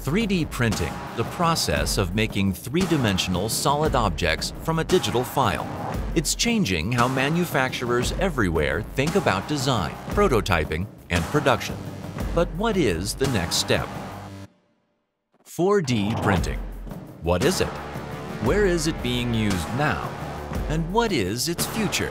3D printing, the process of making three-dimensional solid objects from a digital file. It's changing how manufacturers everywhere think about design, prototyping, and production. But what is the next step? 4D printing. What is it? Where is it being used now? And what is its future?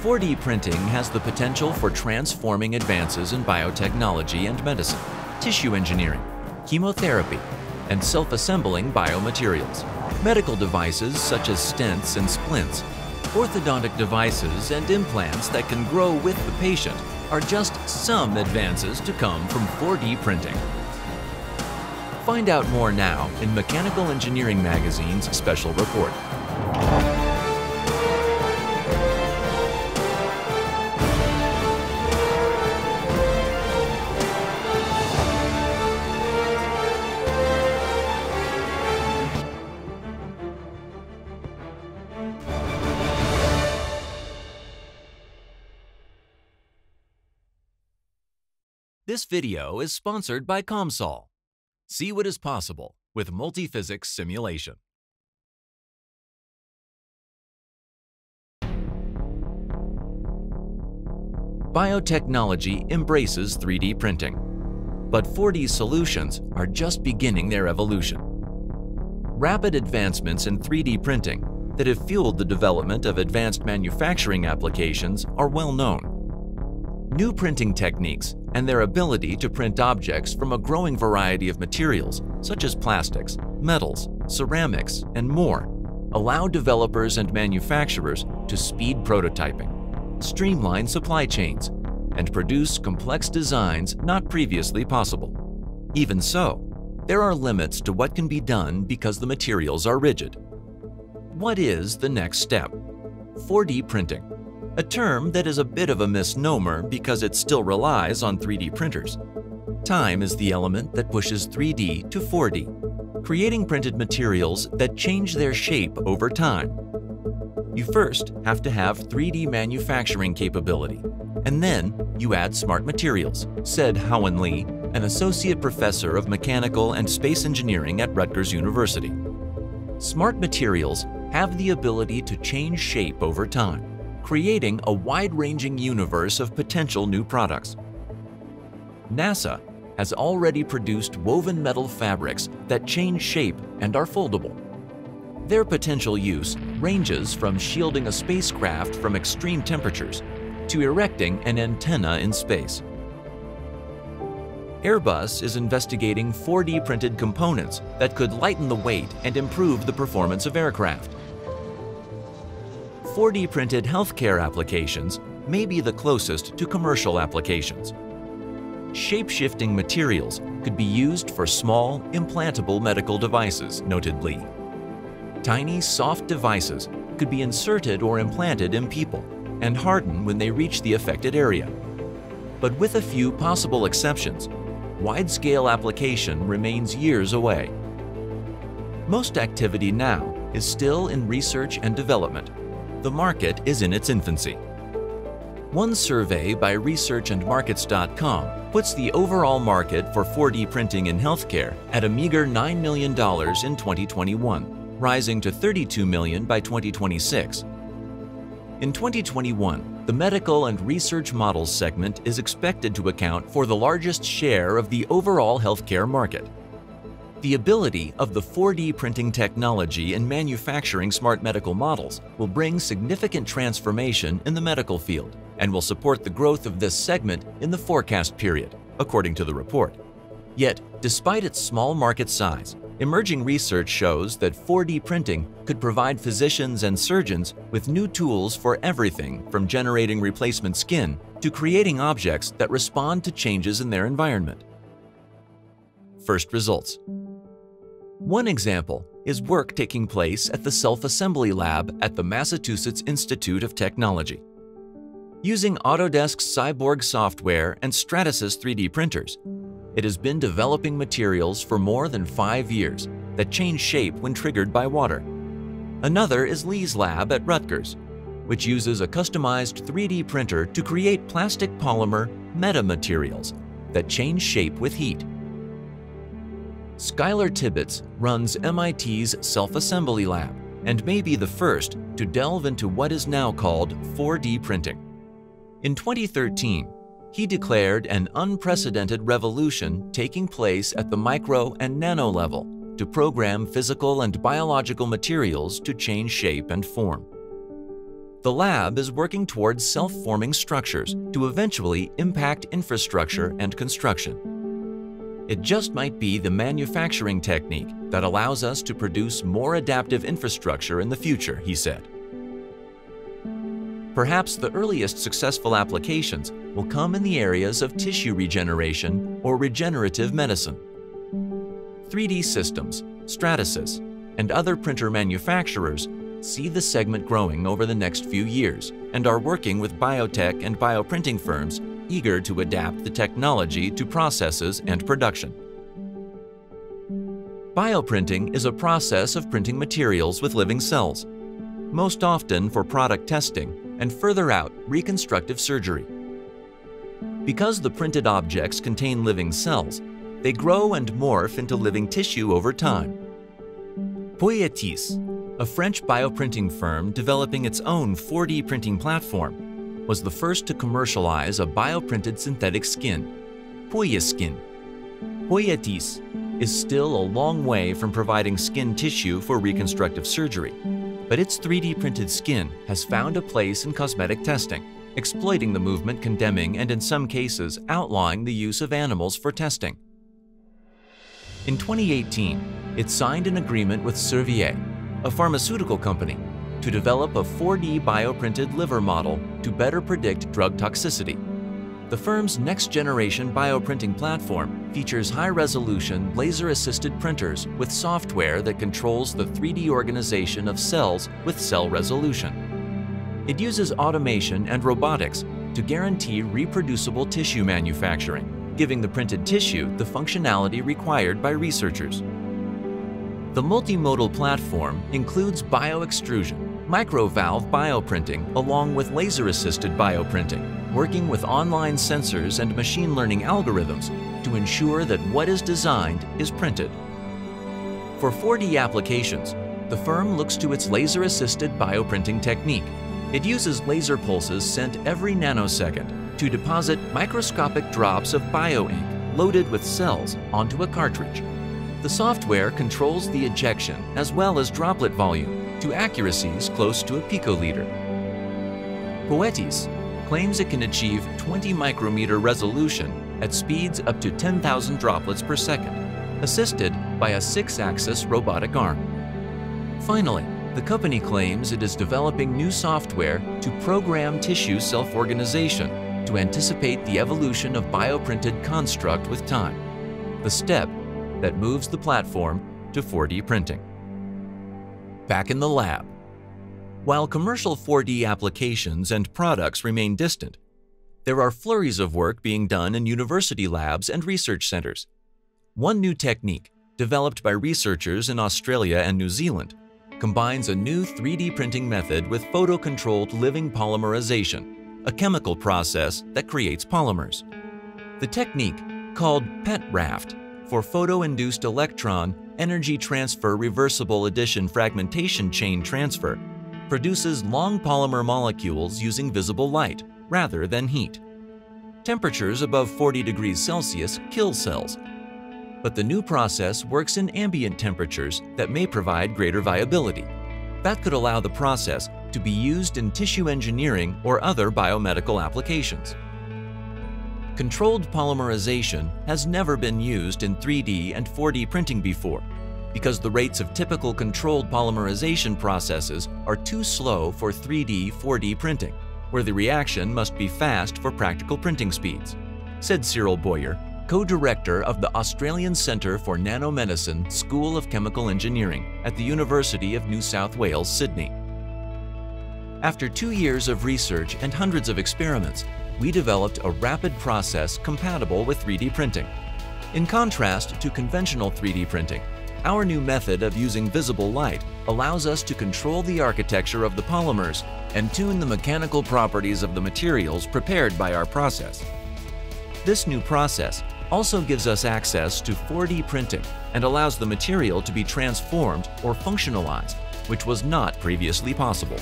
4D printing has the potential for transforming advances in biotechnology and medicine, tissue engineering, chemotherapy, and self-assembling biomaterials. Medical devices such as stents and splints, orthodontic devices and implants that can grow with the patient are just some advances to come from 4D printing. Find out more now in Mechanical Engineering Magazine's special report. This video is sponsored by COMSOL. See what is possible with multiphysics simulation. Biotechnology embraces 3D printing, but 4D solutions are just beginning their evolution. Rapid advancements in 3D printing that have fueled the development of advanced manufacturing applications are well known. New printing techniques and their ability to print objects from a growing variety of materials, such as plastics, metals, ceramics, and more, allow developers and manufacturers to speed prototyping, streamline supply chains, and produce complex designs not previously possible. Even so, there are limits to what can be done because the materials are rigid. What is the next step? 4D printing a term that is a bit of a misnomer because it still relies on 3D printers. Time is the element that pushes 3D to 4D, creating printed materials that change their shape over time. You first have to have 3D manufacturing capability, and then you add smart materials, said Howon Lee, an associate professor of mechanical and space engineering at Rutgers University. Smart materials have the ability to change shape over time creating a wide-ranging universe of potential new products. NASA has already produced woven metal fabrics that change shape and are foldable. Their potential use ranges from shielding a spacecraft from extreme temperatures to erecting an antenna in space. Airbus is investigating 4D printed components that could lighten the weight and improve the performance of aircraft. 4D printed healthcare applications may be the closest to commercial applications. Shape-shifting materials could be used for small, implantable medical devices, noted Lee. Tiny, soft devices could be inserted or implanted in people and harden when they reach the affected area. But with a few possible exceptions, wide-scale application remains years away. Most activity now is still in research and development, the market is in its infancy. One survey by researchandmarkets.com puts the overall market for 4D printing in healthcare at a meager $9 million in 2021, rising to 32 million by 2026. In 2021, the medical and research models segment is expected to account for the largest share of the overall healthcare market. The ability of the 4D printing technology in manufacturing smart medical models will bring significant transformation in the medical field and will support the growth of this segment in the forecast period, according to the report. Yet, despite its small market size, emerging research shows that 4D printing could provide physicians and surgeons with new tools for everything from generating replacement skin to creating objects that respond to changes in their environment. First results one example is work taking place at the Self-Assembly Lab at the Massachusetts Institute of Technology. Using Autodesk's Cyborg software and Stratasys 3D printers, it has been developing materials for more than five years that change shape when triggered by water. Another is Lee's lab at Rutgers, which uses a customized 3D printer to create plastic polymer metamaterials that change shape with heat. Skylar Tibbits runs MIT's Self-Assembly Lab and may be the first to delve into what is now called 4D printing. In 2013, he declared an unprecedented revolution taking place at the micro and nano level to program physical and biological materials to change shape and form. The lab is working towards self-forming structures to eventually impact infrastructure and construction. It just might be the manufacturing technique that allows us to produce more adaptive infrastructure in the future, he said. Perhaps the earliest successful applications will come in the areas of tissue regeneration or regenerative medicine. 3D Systems, Stratasys, and other printer manufacturers see the segment growing over the next few years and are working with biotech and bioprinting firms eager to adapt the technology to processes and production. Bioprinting is a process of printing materials with living cells, most often for product testing and further out reconstructive surgery. Because the printed objects contain living cells, they grow and morph into living tissue over time. Poietis, a French bioprinting firm developing its own 4D printing platform, was the first to commercialize a bioprinted synthetic skin, Poieskin. Poietis is still a long way from providing skin tissue for reconstructive surgery, but its 3D printed skin has found a place in cosmetic testing, exploiting the movement condemning and in some cases outlawing the use of animals for testing. In 2018, it signed an agreement with Servier, a pharmaceutical company, to develop a 4D bioprinted liver model to better predict drug toxicity. The firm's next-generation bioprinting platform features high-resolution laser-assisted printers with software that controls the 3D organization of cells with cell resolution. It uses automation and robotics to guarantee reproducible tissue manufacturing, giving the printed tissue the functionality required by researchers. The multimodal platform includes bioextrusion, microvalve bioprinting, along with laser-assisted bioprinting, working with online sensors and machine learning algorithms to ensure that what is designed is printed. For 4D applications, the firm looks to its laser-assisted bioprinting technique. It uses laser pulses sent every nanosecond to deposit microscopic drops of bioink loaded with cells onto a cartridge. The software controls the ejection as well as droplet volume to accuracies close to a picoliter. Poietis claims it can achieve 20 micrometer resolution at speeds up to 10,000 droplets per second, assisted by a six-axis robotic arm. Finally, the company claims it is developing new software to program tissue self-organization to anticipate the evolution of bioprinted construct with time. The step that moves the platform to 4D printing. Back in the lab. While commercial 4D applications and products remain distant, there are flurries of work being done in university labs and research centers. One new technique, developed by researchers in Australia and New Zealand, combines a new 3D printing method with photo-controlled living polymerization, a chemical process that creates polymers. The technique, called PET-RAFT, for photo-induced electron energy transfer reversible addition fragmentation chain transfer produces long polymer molecules using visible light rather than heat. Temperatures above 40 degrees Celsius kill cells, but the new process works in ambient temperatures that may provide greater viability. That could allow the process to be used in tissue engineering or other biomedical applications. Controlled polymerization has never been used in 3D and 4D printing before because the rates of typical controlled polymerization processes are too slow for 3D, 4D printing, where the reaction must be fast for practical printing speeds, said Cyril Boyer, co-director of the Australian Centre for Nanomedicine School of Chemical Engineering at the University of New South Wales, Sydney. After two years of research and hundreds of experiments, we developed a rapid process compatible with 3D printing. In contrast to conventional 3D printing, our new method of using visible light allows us to control the architecture of the polymers and tune the mechanical properties of the materials prepared by our process. This new process also gives us access to 4D printing and allows the material to be transformed or functionalized, which was not previously possible.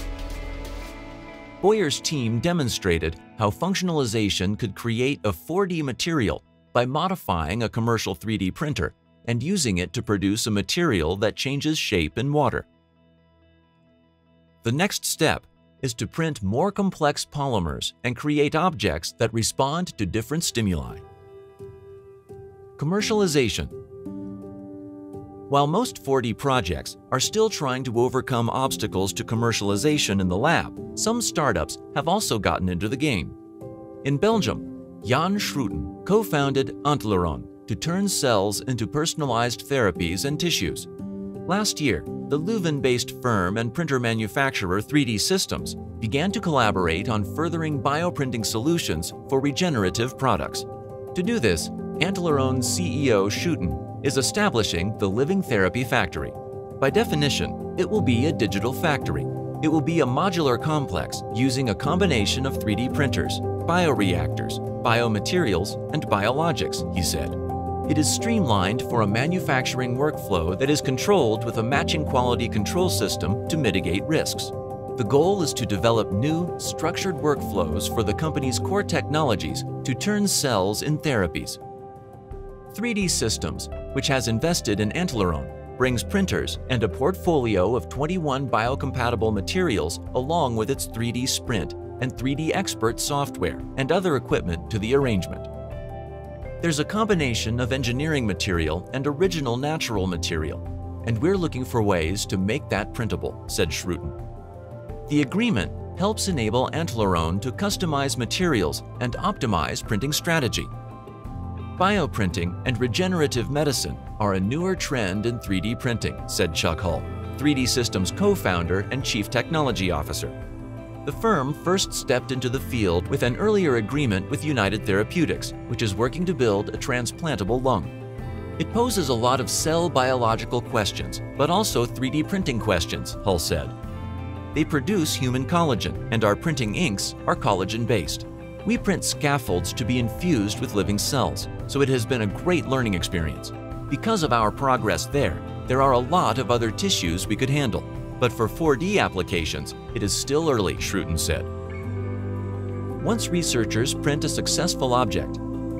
Boyer's team demonstrated how functionalization could create a 4D material by modifying a commercial 3D printer and using it to produce a material that changes shape in water. The next step is to print more complex polymers and create objects that respond to different stimuli. Commercialization While most 4D projects are still trying to overcome obstacles to commercialization in the lab, some startups have also gotten into the game. In Belgium, Jan Schrooten co-founded Antleron to turn cells into personalized therapies and tissues. Last year, the Leuven-based firm and printer manufacturer 3D Systems began to collaborate on furthering bioprinting solutions for regenerative products. To do this, Antleron's CEO Schrooten is establishing the Living Therapy Factory. By definition, it will be a digital factory. It will be a modular complex using a combination of 3D printers, bioreactors, biomaterials, and biologics, he said. It is streamlined for a manufacturing workflow that is controlled with a matching quality control system to mitigate risks. The goal is to develop new, structured workflows for the company's core technologies to turn cells in therapies. 3D Systems, which has invested in Antleron, brings printers and a portfolio of 21 biocompatible materials along with its 3D Sprint and 3DXpert software and other equipment to the arrangement. There's a combination of engineering material and original natural material, and we're looking for ways to make that printable, said Schrooten. The agreement helps enable Antleron to customize materials and optimize printing strategy. Bioprinting and regenerative medicine are a newer trend in 3D printing, said Chuck Hull, 3D Systems co-founder and chief technology officer. The firm first stepped into the field with an earlier agreement with United Therapeutics, which is working to build a transplantable lung. It poses a lot of cell biological questions, but also 3D printing questions, Hull said. They produce human collagen, and our printing inks are collagen-based. We print scaffolds to be infused with living cells, so it has been a great learning experience. Because of our progress there, there are a lot of other tissues we could handle. But for 4D applications, it is still early, Schrooten said. Once researchers print a successful object,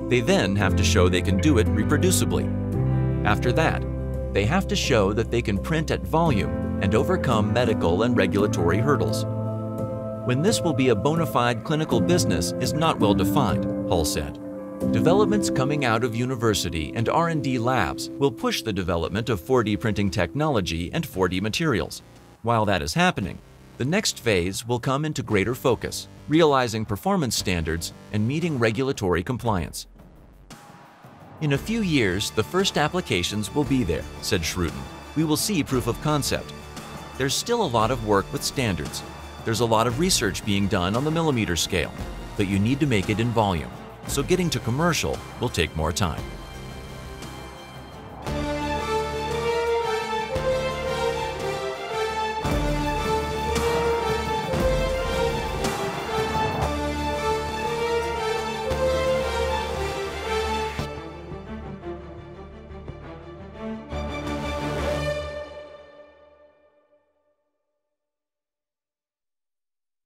they then have to show they can do it reproducibly. After that, they have to show that they can print at volume and overcome medical and regulatory hurdles. When this will be a bona fide clinical business is not well defined, Hull said. Developments coming out of university and R&D labs will push the development of 4D printing technology and 4D materials. While that is happening, the next phase will come into greater focus, realizing performance standards and meeting regulatory compliance. In a few years, the first applications will be there, said Schrooten. We will see proof of concept. There's still a lot of work with standards. There's a lot of research being done on the millimeter scale, but you need to make it in volume, so getting to commercial will take more time.